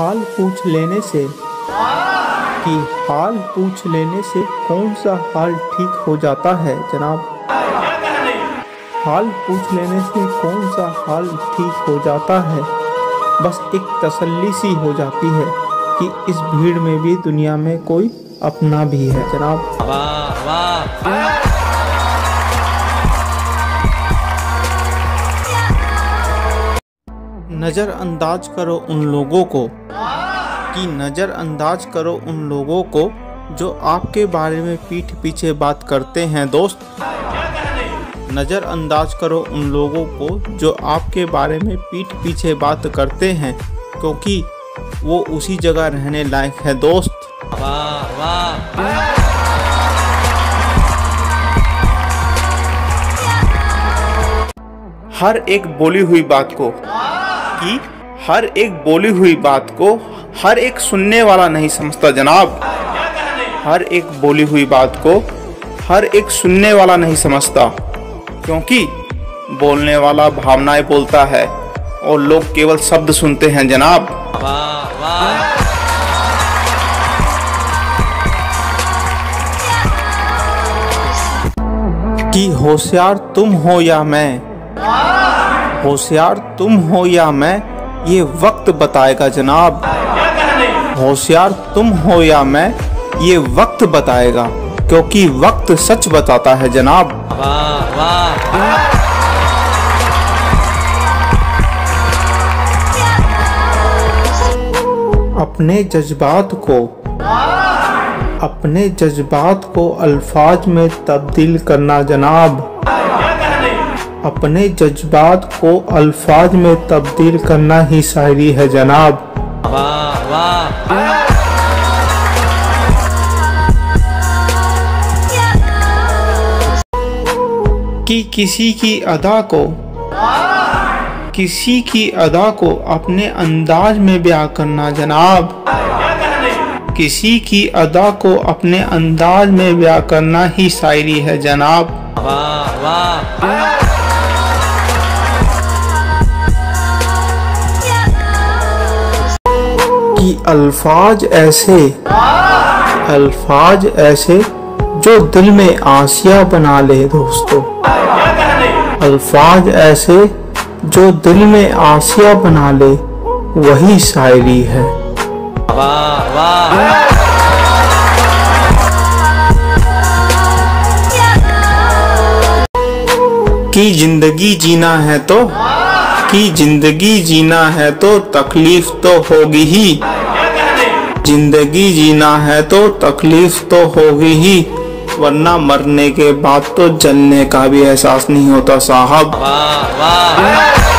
हाल पूछ लेने से कि हाल पूछ लेने से कौन सा हाल ठीक हो जाता है, जनाब? हाल पूछ लेने से कौन सा हाल ठीक हो जाता है? बस एक तसल्ली सी हो जाती है कि इस भीड़ में भी दुनिया में कोई अपना भी है, जनाब। वाह वाह नज़रअंदाज करो उन लोगों को, कि नज़रअंदाज करो उन लोगों को जो आपके बारे में पीठ पीछे बात करते हैं, दोस्त। नज़रअंदाज करो उन लोगों को जो आपके बारे में पीठ पीछे बात करते हैं, क्योंकि वो उसी जगह रहने लायक है, दोस्त। वाह वाह हर एक बोली हुई बात को कि हर एक बोली हुई बात को हर एक सुनने वाला नहीं समझता, जनाब। हर एक बोली हुई बात को हर एक सुनने वाला नहीं समझता, क्योंकि बोलने वाला भावनाएँ बोलता है और लोग केवल शब्द सुनते हैं, जनाब। कि होशियार तुम हो या मैं होशियार तुम हो या मैं, ये वक्त बताएगा जनाब। होशियार तुम हो या मैं, ये वक्त बताएगा, क्योंकि वक्त सच बताता है जनाब। वाह वाह अपने जज्बात को, अपने जज्बात को अल्फाज में तब्दील करना जनाब। अपने जज्बात को अल्फाज में तब्दील करना ही शायरी है, जनाब। वाह वाह कि किसी की अदा को, किसी की अदा को अपने अंदाज में ब्याह करना, जनाब। किसी की अदा को अपने अंदाज में ब्याह करना ही शायरी है, जनाब। वाह वाह कि अल्फाज ऐसे। अल्फाज ऐसे जो दिल में आसिया बना ले दोस्तों। अल्फाज ऐसे जो दिल में आसिया बना ले, वही शायरी है। वाह कि ज़िंदगी जीना है तो कि ज़िंदगी जीना है तो तकलीफ़ तो होगी ही। ज़िंदगी जीना है तो तकलीफ़ तो होगी ही, वरना मरने के बाद तो जलने का भी एहसास नहीं होता साहब। वाह वाह।